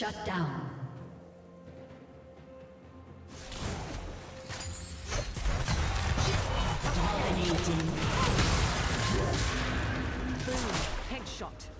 Shut down. Dominating. Boom. Headshot.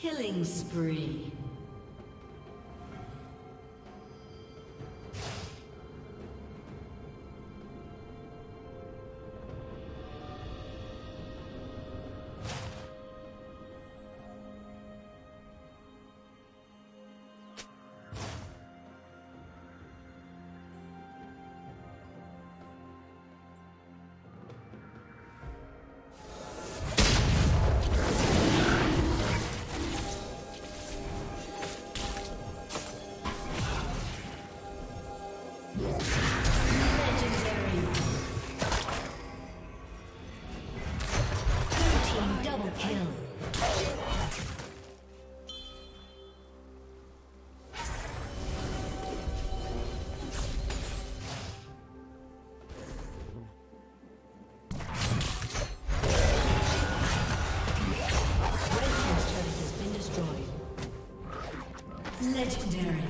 Killing spree. Legendary.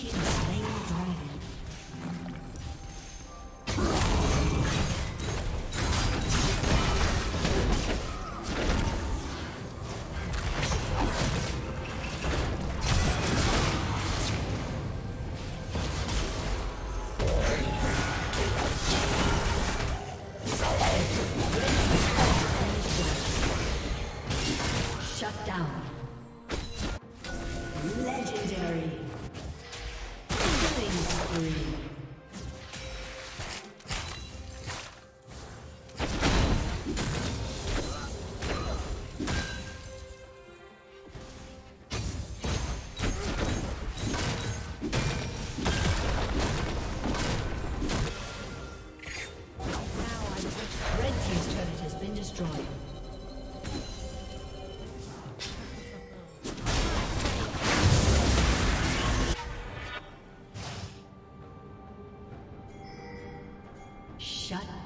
team's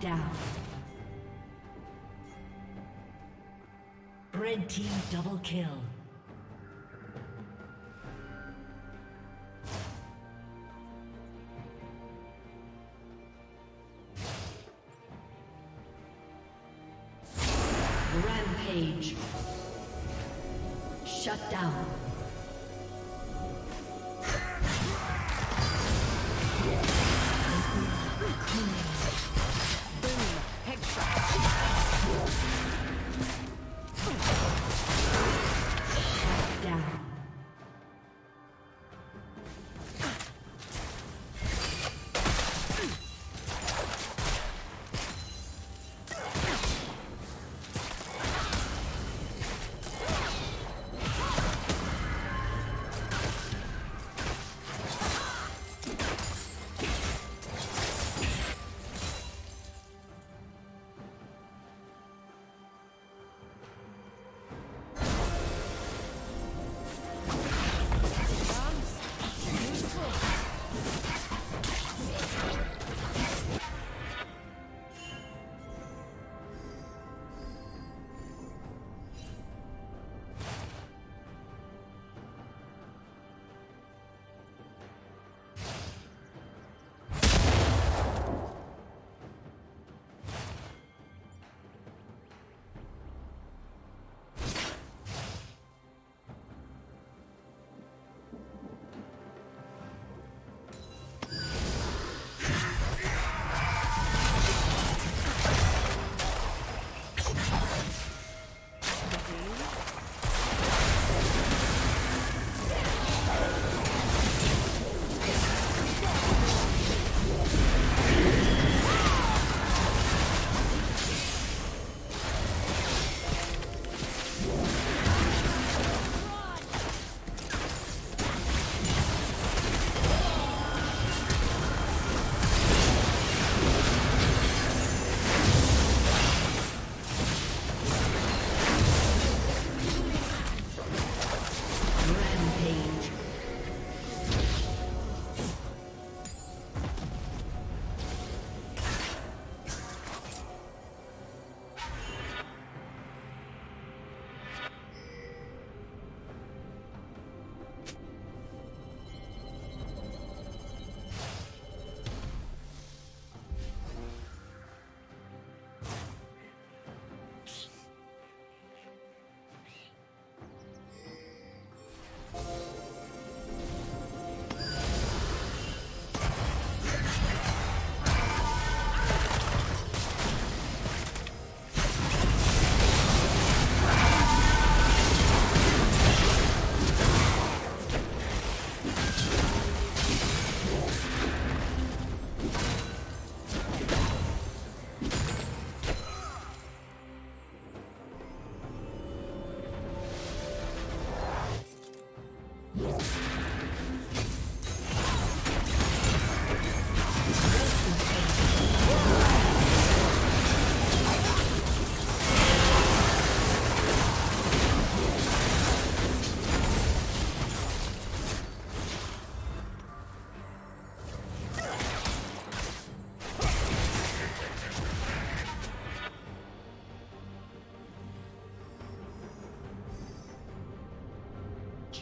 down. Red team double kill. Rampage. Shut down.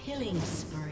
Killing spree.